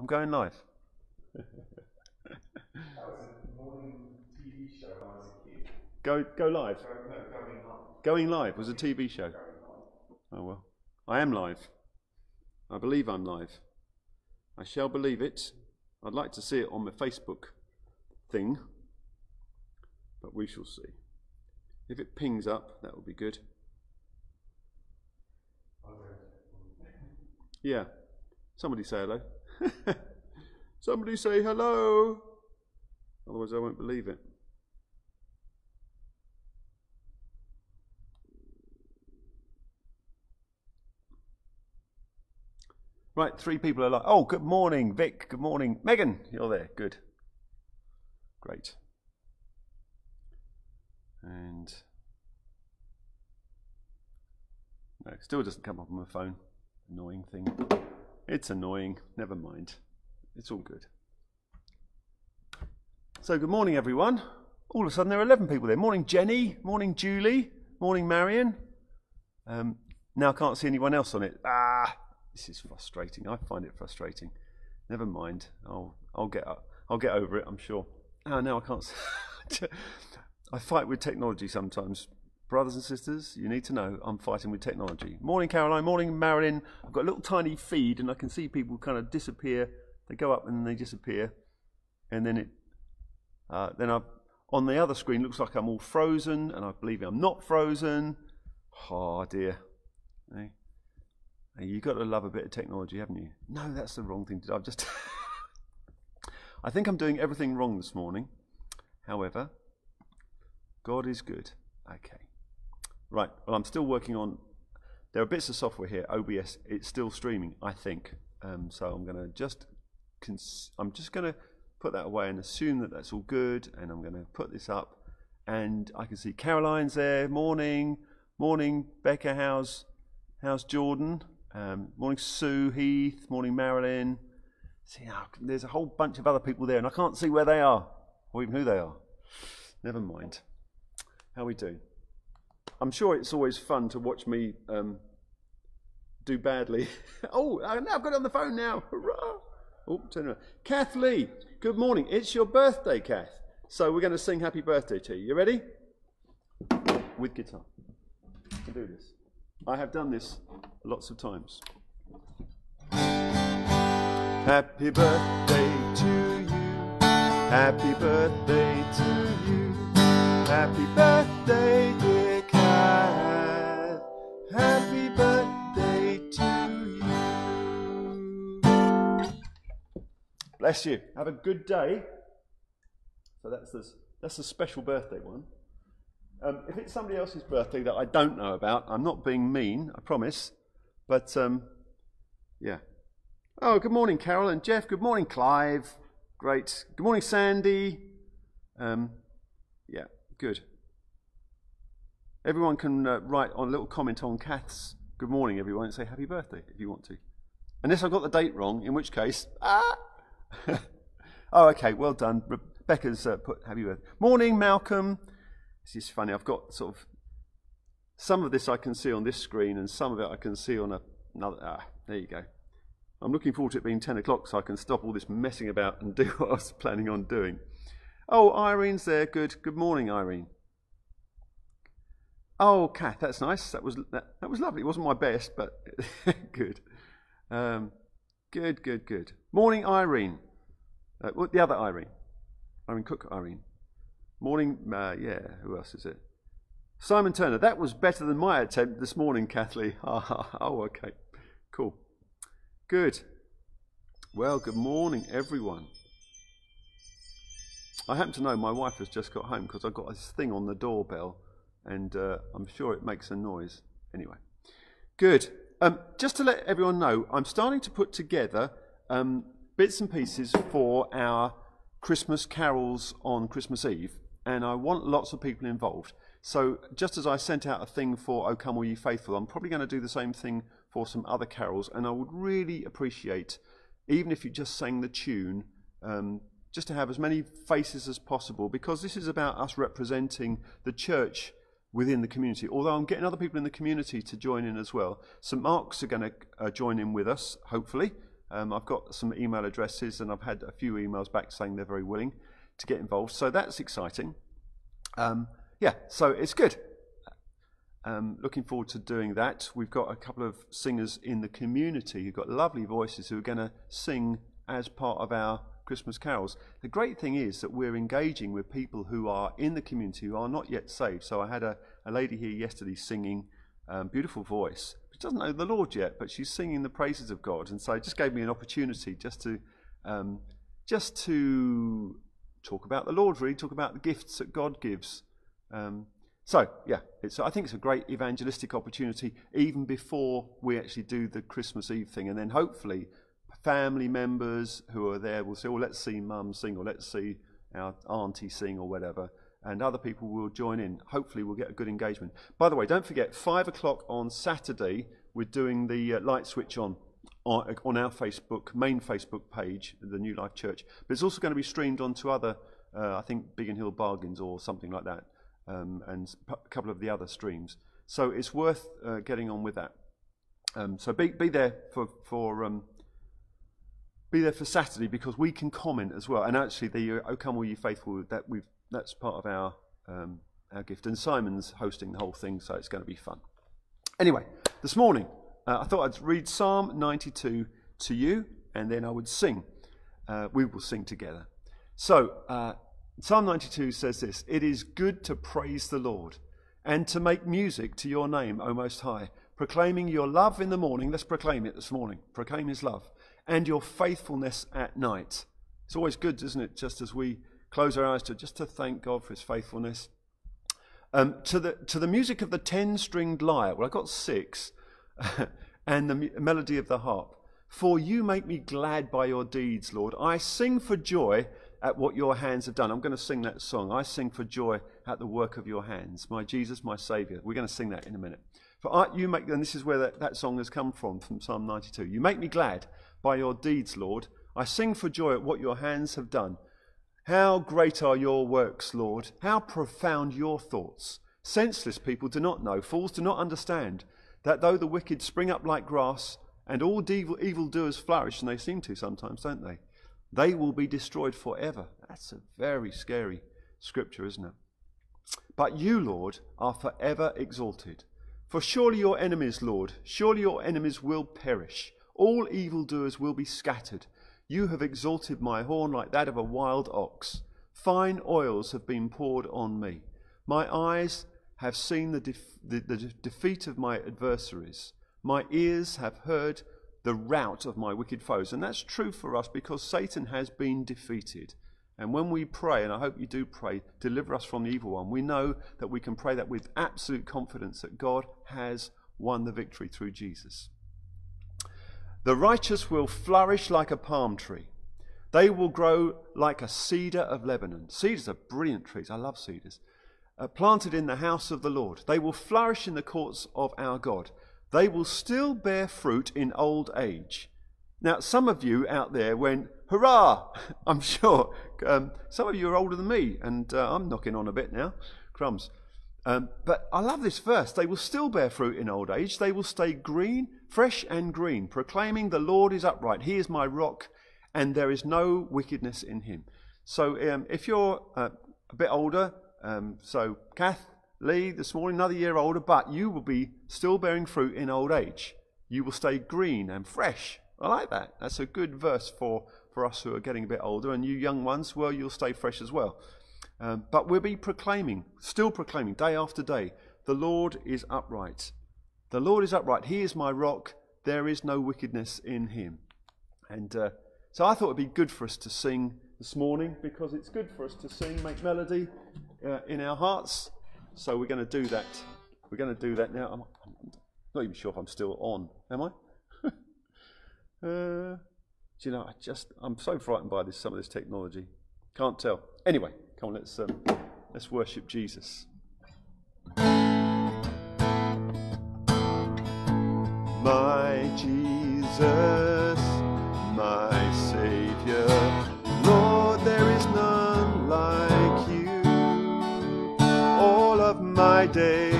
I'm going live. Go, go live. Going live was a TV show. Oh well, I am live. I believe I'm live. I shall believe it. I'd like to see it on my Facebook thing, but we shall see. If it pings up, that will be good. Yeah. Somebody say hello. Somebody say hello. Otherwise, I won't believe it. Right, three people are like, oh, good morning, Vic. Good morning, Megan. You're there. Good. Great. And no, still doesn't come up on my phone. Annoying thing. It's annoying. Never mind. It's all good. So, good morning, everyone. All of a sudden, there are 11 people there. Morning, Jenny. Morning, Julie. Morning, Marion. Um, now I can't see anyone else on it. Ah, this is frustrating. I find it frustrating. Never mind. I'll I'll get. I'll get over it. I'm sure. Ah, now I can't. I fight with technology sometimes. Brothers and sisters, you need to know I'm fighting with technology. Morning, Caroline. Morning, Marilyn. I've got a little tiny feed, and I can see people kind of disappear. They go up and they disappear, and then it. Uh, then I, on the other screen, looks like I'm all frozen, and I believe I'm not frozen. Oh dear. Hey. You've got to love a bit of technology, haven't you? No, that's the wrong thing to do. I've just. I think I'm doing everything wrong this morning. However, God is good. Okay. Right. Well, I'm still working on. There are bits of software here. OBS. It's still streaming. I think. Um, so I'm going to just. I'm just going to put that away and assume that that's all good. And I'm going to put this up. And I can see Caroline's there. Morning. Morning, Becca. How's how's Jordan? Um, morning, Sue Heath. Morning, Marilyn. See now, there's a whole bunch of other people there, and I can't see where they are or even who they are. Never mind. How are we doing? I'm sure it's always fun to watch me um, do badly. oh, I've got it on the phone now. Hurrah! Oh, turn around. Kath Lee, good morning. It's your birthday, Kath. So we're going to sing happy birthday to you. You ready? With guitar. can do this. I have done this lots of times. Happy birthday to you. Happy birthday to you. Happy birthday, Bless you. Have a good day. So that's the, that's a special birthday one. Um, if it's somebody else's birthday that I don't know about, I'm not being mean, I promise. But um, yeah. Oh, good morning, Carol and Jeff. Good morning, Clive. Great. Good morning, Sandy. Um, yeah, good. Everyone can uh, write on a little comment on Kath's good morning, everyone, and say happy birthday if you want to. Unless I've got the date wrong, in which case, ah! oh, okay, well done. Rebecca's uh, put happy birthday. Morning, Malcolm. This is funny. I've got sort of some of this I can see on this screen, and some of it I can see on a, another. Ah, there you go. I'm looking forward to it being 10 o'clock so I can stop all this messing about and do what I was planning on doing. Oh, Irene's there. Good. Good morning, Irene. Oh, Kath, that's nice. That was that, that was lovely. It wasn't my best, but good. Um, good, good, good. Morning, Irene. Uh, what the other Irene? Irene Cook, Irene. Morning, uh, yeah, who else is it? Simon Turner, that was better than my attempt this morning, Kathleen. oh, okay, cool. Good. Well, good morning, everyone. I happen to know my wife has just got home because I've got this thing on the doorbell and uh, I'm sure it makes a noise. Anyway, good. Um, just to let everyone know, I'm starting to put together um, bits and pieces for our Christmas carols on Christmas Eve and I want lots of people involved. So just as I sent out a thing for O Come All Ye Faithful, I'm probably going to do the same thing for some other carols, and I would really appreciate, even if you just sang the tune, um, just to have as many faces as possible, because this is about us representing the church within the community. Although I'm getting other people in the community to join in as well. St Mark's are going to uh, join in with us, hopefully. Um, I've got some email addresses and I've had a few emails back saying they're very willing to get involved. So that's exciting. Um, yeah, so it's good. Um, looking forward to doing that. We've got a couple of singers in the community who've got lovely voices who are going to sing as part of our Christmas carols. The great thing is that we're engaging with people who are in the community who are not yet saved. So I had a, a lady here yesterday singing, um, beautiful voice. She doesn't know the Lord yet, but she's singing the praises of God. And so it just gave me an opportunity just to, um, just to talk about the Lord, really, talk about the gifts that God gives. Um, so, yeah, I think it's a great evangelistic opportunity even before we actually do the Christmas Eve thing. And then hopefully, family members who are there will say, oh, let's see mum sing, or let's see our auntie sing, or whatever. And other people will join in. Hopefully, we'll get a good engagement. By the way, don't forget, 5 o'clock on Saturday, we're doing the uh, light switch on on our Facebook, main Facebook page, the New Life Church. But it's also going to be streamed onto other, uh, I think, Biggin Hill Bargains or something like that um, and a couple of the other streams. So it's worth uh, getting on with that. Um, so be, be there for, for um, be there for Saturday because we can comment as well. And actually, the "Oh Come All You Faithful" that we've that's part of our um, our gift. And Simon's hosting the whole thing, so it's going to be fun. Anyway, this morning uh, I thought I'd read Psalm 92 to you, and then I would sing. Uh, we will sing together. So. Uh, Psalm 92 says this It is good to praise the Lord and to make music to your name, O Most High, proclaiming your love in the morning. Let's proclaim it this morning. Proclaim his love and your faithfulness at night. It's always good, isn't it? Just as we close our eyes to just to thank God for his faithfulness. Um, to, the, to the music of the 10 stringed lyre, well, I've got six, and the melody of the harp. For you make me glad by your deeds, Lord. I sing for joy at what your hands have done. I'm going to sing that song. I sing for joy at the work of your hands. My Jesus, my Saviour. We're going to sing that in a minute. For I, you make, and this is where that, that song has come from, from Psalm 92. You make me glad by your deeds, Lord. I sing for joy at what your hands have done. How great are your works, Lord. How profound your thoughts. Senseless people do not know, fools do not understand that though the wicked spring up like grass and all evil, evildoers flourish, and they seem to sometimes, don't they? They will be destroyed forever. That's a very scary scripture, isn't it? But you, Lord, are forever exalted. For surely your enemies, Lord, surely your enemies will perish. All evildoers will be scattered. You have exalted my horn like that of a wild ox. Fine oils have been poured on me. My eyes have seen the, def- the, the defeat of my adversaries. My ears have heard the rout of my wicked foes. And that's true for us because Satan has been defeated. And when we pray, and I hope you do pray, deliver us from the evil one, we know that we can pray that with absolute confidence that God has won the victory through Jesus. The righteous will flourish like a palm tree. They will grow like a cedar of Lebanon. Cedars are brilliant trees. I love cedars. Uh, planted in the house of the Lord. They will flourish in the courts of our God they will still bear fruit in old age. Now, some of you out there went, hurrah! I'm sure. Um, some of you are older than me, and uh, I'm knocking on a bit now. Crumbs. Um, but I love this verse. They will still bear fruit in old age. They will stay green, fresh and green, proclaiming the Lord is upright. He is my rock, and there is no wickedness in him. So um, if you're uh, a bit older, um, so Kath, Lee, this morning, another year older, but you will be still bearing fruit in old age. You will stay green and fresh. I like that. That's a good verse for, for us who are getting a bit older. And you young ones, well, you'll stay fresh as well. Um, but we'll be proclaiming, still proclaiming, day after day, the Lord is upright. The Lord is upright. He is my rock. There is no wickedness in him. And uh, so I thought it would be good for us to sing this morning because it's good for us to sing, make melody uh, in our hearts. So we're going to do that. We're going to do that now. I'm, I'm not even sure if I'm still on. Am I? uh, do you know? I just I'm so frightened by this some of this technology. Can't tell. Anyway, come on. Let's um, let's worship Jesus. My Jesus, my Savior. Lord, there is none like you. All of my days.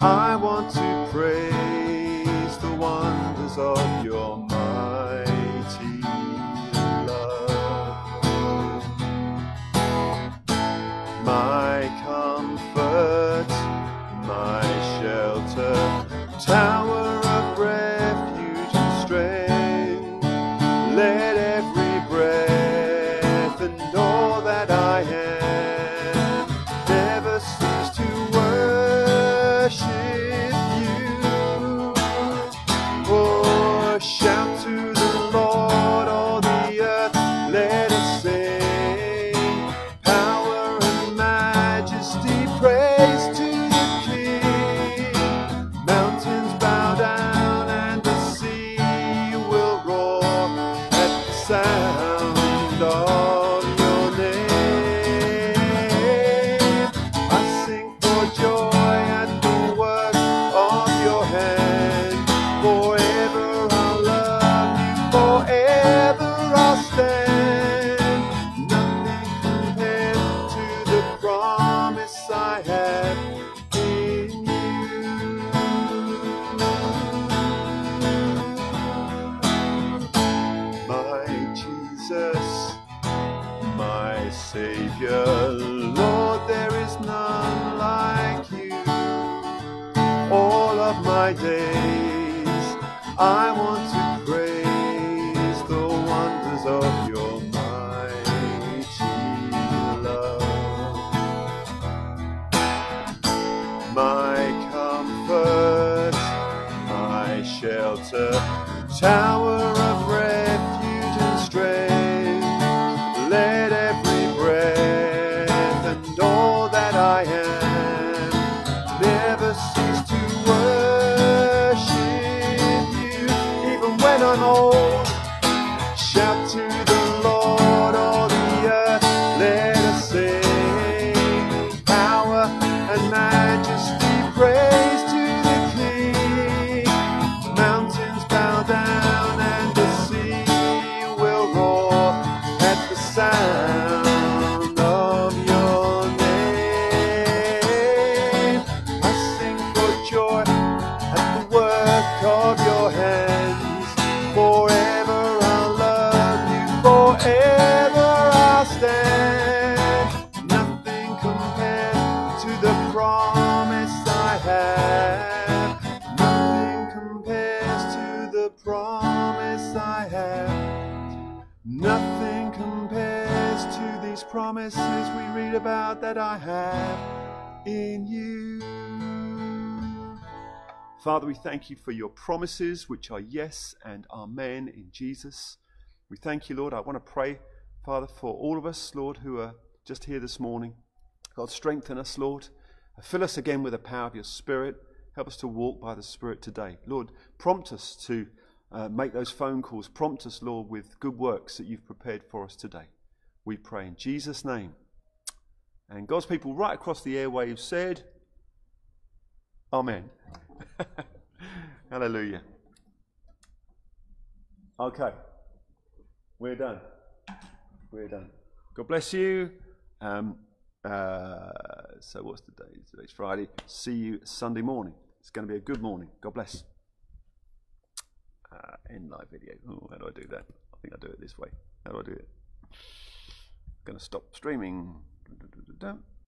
I want to praise the wonders of your Savior, Lord, there is none like you. All of my days, I want to praise the wonders of your mighty love. My comfort, my shelter, tower and majesty, that I have in you. Father, we thank you for your promises, which are yes and amen in Jesus. We thank you, Lord. I want to pray, Father, for all of us, Lord, who are just here this morning. God, strengthen us, Lord. Fill us again with the power of your Spirit. Help us to walk by the Spirit today. Lord, prompt us to uh, make those phone calls. Prompt us, Lord, with good works that you've prepared for us today. We pray in Jesus' name. And God's people right across the airwaves said, Amen. Hallelujah. Okay, we're done. We're done. God bless you. Um, uh, so, what's the day? Today's Friday. See you Sunday morning. It's going to be a good morning. God bless. Uh, end live video. Oh, how do I do that? I think I do it this way. How do I do it? I'm going to stop streaming. Dun, dun, dun, dun.